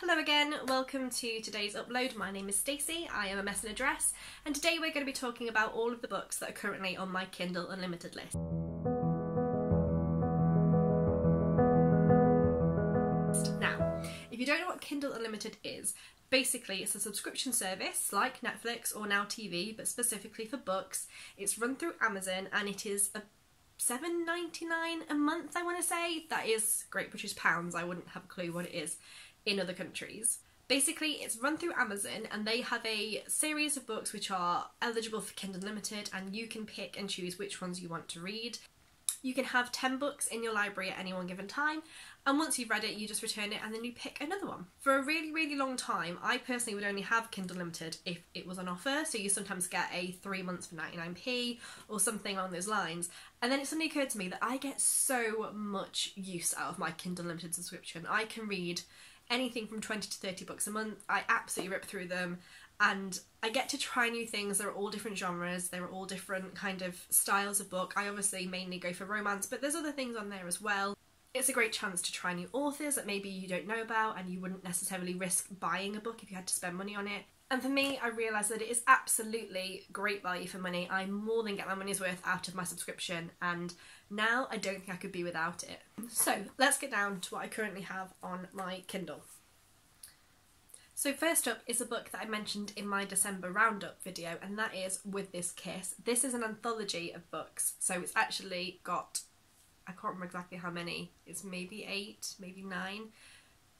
Hello again, welcome to today's upload. My name is Stacey, I am a mess in a dress, and today we're going to be talking about all of the books that are currently on my Kindle Unlimited list. Now, if you don't know what Kindle Unlimited is, basically it's a subscription service like Netflix or Now TV, but specifically for books. It's run through Amazon and it is a seven ninety nine a month. I want to say that is Great British pounds. I wouldn't have a clue what it is in other countries. Basically, it's run through Amazon and they have a series of books which are eligible for Kindle Unlimited, and you can pick and choose which ones you want to read. You can have 10 books in your library at any one given time, and once you've read it, you just return it and then you pick another one. For a really, really long time, I personally would only have Kindle Unlimited if it was on offer, so you sometimes get a three months for 99p or something along those lines. And then it suddenly occurred to me that I get so much use out of my Kindle Unlimited subscription. I can read anything from 20 to 30 books a month. I absolutely rip through them and I get to try new things. They're all different genres, they're all different kind of styles of book. I obviously mainly go for romance, but there's other things on there as well. It's a great chance to try new authors that maybe you don't know about and you wouldn't necessarily risk buying a book if you had to spend money on it. And for me, I realised that it is absolutely great value for money. I more than get my money's worth out of my subscription, and now I don't think I could be without it. So let's get down to what I currently have on my Kindle. So first up is a book that I mentioned in my December roundup video and that is With This Kiss. This is an anthology of books so it's actually got, I can't remember exactly how many, it's maybe eight, maybe nine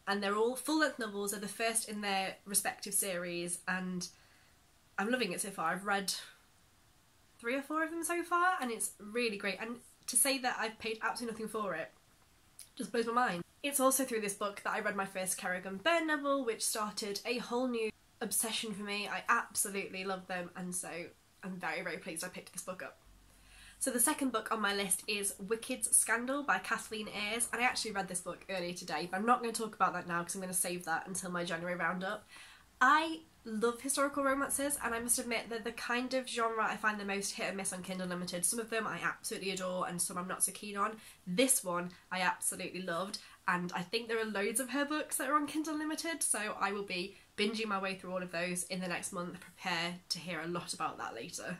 and they're all full length novels. They're the first in their respective series, and I'm loving it so far. I've read three or four of them so far, and it's really great. And to say that I've paid absolutely nothing for it just blows my mind. It's also through this book that I read my first Kerrigan Byrne novel, which started a whole new obsession for me. I absolutely love them, and so I'm very, very pleased I picked this book up. So the second book on my list is Wicked's Scandal by Kathleen Ayers, and I actually read this book earlier today, but I'm not going to talk about that now because I'm going to save that until my January roundup. I love historical romances, and I must admit that the kind of genre I find the most hit and miss on Kindle Unlimited. Some of them I absolutely adore, and some I'm not so keen on. This one I absolutely loved, and I think there are loads of her books that are on Kindle Unlimited, so I will be binging my way through all of those in the next month. Prepare to hear a lot about that later.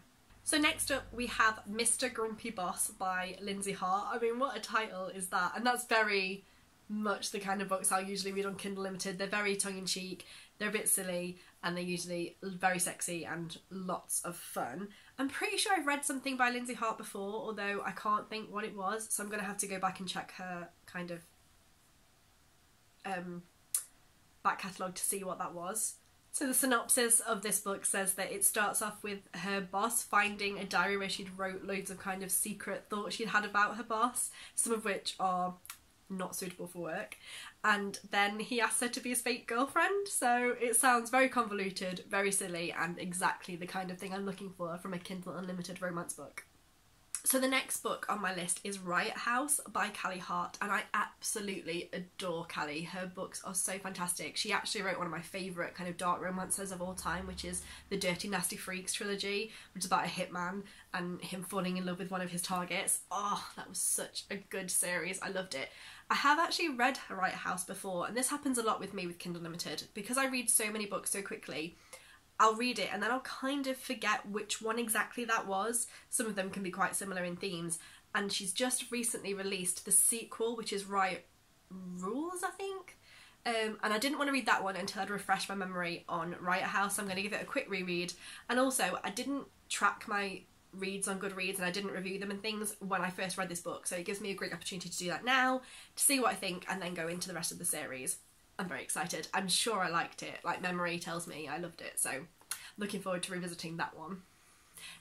So next up we have Mr. Grumpy Boss by Lindsay Hart. I mean what a title is that? And that's very much the kind of books I'll usually read on Kindle Unlimited. They're very tongue-in-cheek, they're a bit silly, and they're usually very sexy and lots of fun. I'm pretty sure I've read something by Lindsay Hart before, although I can't think what it was, so I'm going to have to go back and check her kind of um, back catalogue to see what that was. So the synopsis of this book says that it starts off with her boss finding a diary where she'd wrote loads of kind of secret thoughts she'd had about her boss, some of which are not suitable for work. And then he asks her to be his fake girlfriend. So it sounds very convoluted, very silly, and exactly the kind of thing I'm looking for from a Kindle Unlimited romance book. So the next book on my list is Riot House by Callie Hart and I absolutely adore Callie. Her books are so fantastic. She actually wrote one of my favourite kind of dark romances of all time which is the Dirty Nasty Freaks trilogy which is about a hitman and him falling in love with one of his targets. Oh, that was such a good series. I loved it. I have actually read Riot House before and this happens a lot with me with Kindle Unlimited because I read so many books so quickly I'll read it and then I'll kind of forget which one exactly that was. Some of them can be quite similar in themes. And she's just recently released the sequel, which is Riot Rules, I think. Um, and I didn't want to read that one until I'd refreshed my memory on Riot House. I'm going to give it a quick reread. And also, I didn't track my reads on Goodreads and I didn't review them and things when I first read this book. So it gives me a great opportunity to do that now, to see what I think, and then go into the rest of the series. I'm very excited. I'm sure I liked it. Like memory tells me I loved it. So looking forward to revisiting that one.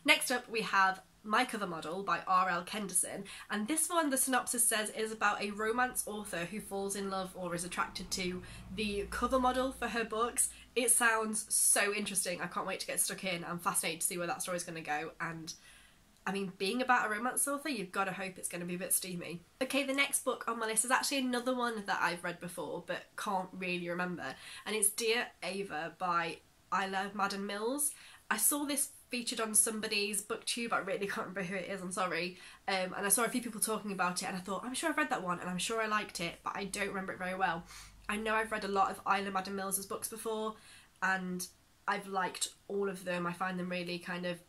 Next up we have My Cover Model by R.L. Kenderson and this one the synopsis says is about a romance author who falls in love or is attracted to the cover model for her books. It sounds so interesting. I can't wait to get stuck in. I'm fascinated to see where that story's going to go and I mean, being about a romance author, you've got to hope it's going to be a bit steamy. Okay, the next book on my list is actually another one that I've read before but can't really remember, and it's Dear Ava by Ilsa Madden Mills. I saw this featured on somebody's booktube, I really can't remember who it is, I'm sorry, um, and I saw a few people talking about it and I thought, I'm sure I've read that one and I'm sure I liked it, but I don't remember it very well. I know I've read a lot of Ilsa Madden Mills's books before, and I've liked all of them. I find them really kind of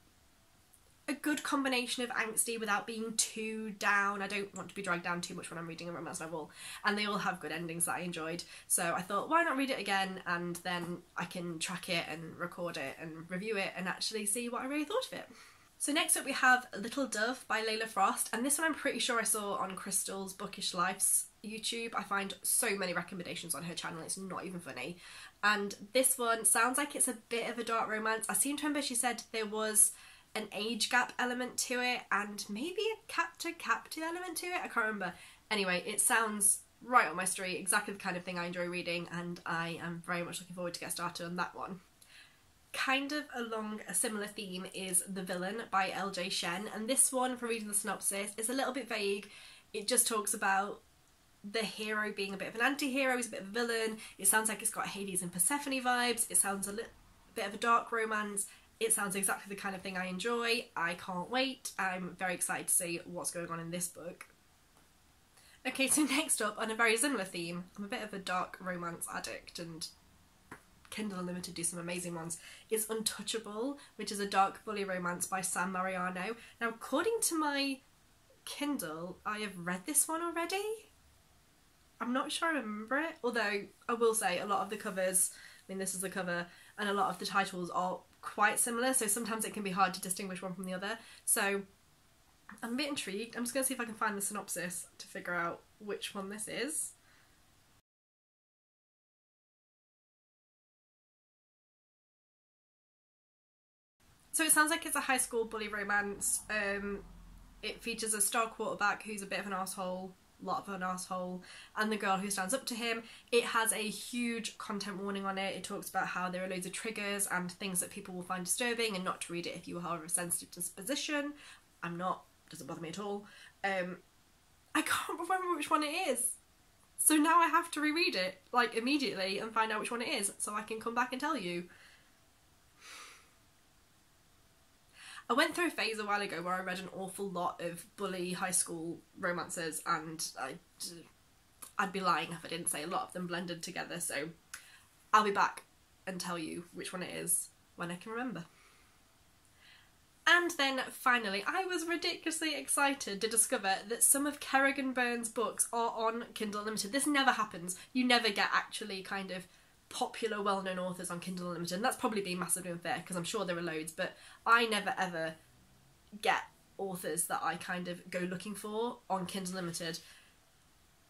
a good combination of angsty without being too down. I don't want to be dragged down too much when I'm reading a romance novel, and they all have good endings that I enjoyed. So I thought, why not read it again, and then I can track it and record it and review it and actually see what I really thought of it. So next up we have Little Dove by Layla Frost, and this one I'm pretty sure I saw on Crystal's Bookish Life's YouTube. I find so many recommendations on her channel, it's not even funny. And this one sounds like it's a bit of a dark romance. I seem to remember she said there was an age gap element to it and maybe a captor captive element to it. I can't remember. Anyway, it sounds right on my street, exactly the kind of thing I enjoy reading, and I am very much looking forward to get started on that one. Kind of along a similar theme is The Villain by LJ Shen, and this one, for reading the synopsis, is a little bit vague. It just talks about the hero being a bit of an anti-hero, he's a bit of a villain. It sounds like it's got Hades and Persephone vibes. It sounds a little bit of a dark romance, it sounds exactly the kind of thing I enjoy. I can't wait. I'm very excited to see what's going on in this book. Okay, so next up, on a very similar theme, I'm a bit of a dark romance addict and Kindle Unlimited do some amazing ones, is Untouchable, which is a dark bully romance by Sam Mariano. Now, according to my Kindle, I have read this one already. I'm not sure I remember it, although I will say a lot of the covers, I mean, this is the cover, and a lot of the titles are quite similar, so sometimes it can be hard to distinguish one from the other. So I'm a bit intrigued. I'm just going to see if I can find the synopsis to figure out which one this is. So it sounds like it's a high school bully romance. Um, it features a star quarterback who's a bit of an asshole lot of an asshole and the girl who stands up to him. It has a huge content warning on it. It talks about how there are loads of triggers and things that people will find disturbing and not to read it if you have a sensitive disposition. I'm not, doesn't bother me at all. Um, I can't remember which one it is. So now I have to reread it, like immediately, and find out which one it is so I can come back and tell you. I went through a phase a while ago where I read an awful lot of bully high school romances, and I'd, I'd be lying if I didn't say a lot of them blended together. So I'll be back and tell you which one it is when I can remember. And then finally, I was ridiculously excited to discover that some of Kerrigan Byrne's books are on Kindle Unlimited. This never happens. You never get actually kind of popular, well known authors on Kindle Unlimited. And that's probably being massively unfair because I'm sure there are loads, but I never ever get authors that I kind of go looking for on Kindle Unlimited.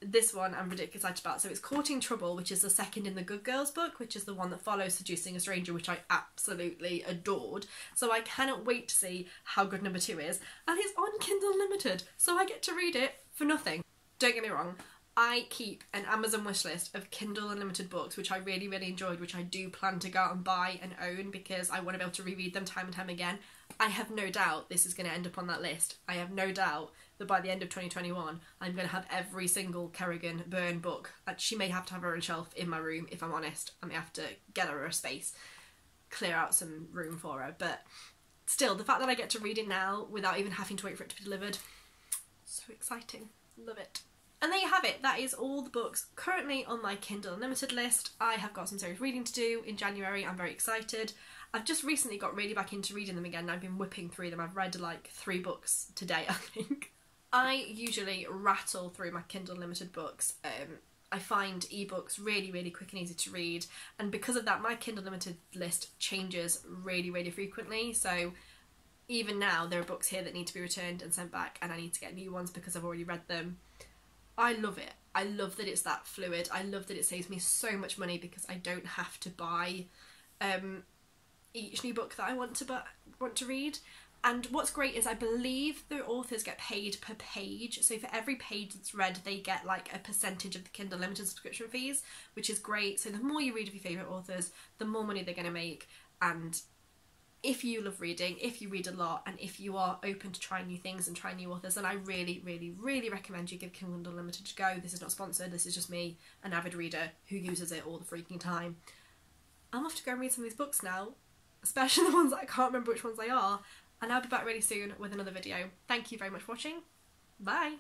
This one I'm ridiculously excited about. So it's Courting Trouble, which is the second in the Goode Girls book, which is the one that follows Seducing a Stranger, which I absolutely adored. So I cannot wait to see how good number two is. And it's on Kindle Unlimited, so I get to read it for nothing. Don't get me wrong, I keep an Amazon wishlist of Kindle Unlimited books, which I really, really enjoyed, which I do plan to go out and buy and own because I want to be able to reread them time and time again. I have no doubt this is going to end up on that list. I have no doubt that by the end of 2021, I'm going to have every single Kerrigan Byrne book. Uh, she may have to have her own shelf in my room, if I'm honest. I may have to get her a space, clear out some room for her. But still, the fact that I get to read it now without even having to wait for it to be delivered, so exciting. Love it. And there you have it, that is all the books currently on my Kindle Unlimited list. I have got some serious reading to do in January, I'm very excited. I've just recently got really back into reading them again I've been whipping through them. I've read like three books today, I think. I usually rattle through my Kindle Unlimited books. Um, I find ebooks really, really quick and easy to read, and because of that, my Kindle Unlimited list changes really, really frequently. So even now, there are books here that need to be returned and sent back, and I need to get new ones because I've already read them. I love it. I love that it's that fluid. I love that it saves me so much money because I don't have to buy um, each new book that I want to bu- want to read. And what's great is I believe the authors get paid per page. So for every page that's read, they get like a percentage of the Kindle Unlimited subscription fees, which is great. So the more you read of your favourite authors, the more money they're going to make. And if you love reading, if you read a lot, and if you are open to trying new things and trying new authors, then I really, really, really recommend you give Kindle Unlimited a go. This is not sponsored, this is just me, an avid reader who uses it all the freaking time. I'm off to go and read some of these books now, especially the ones that I can't remember which ones they are, and I'll be back really soon with another video. Thank you very much for watching. Bye!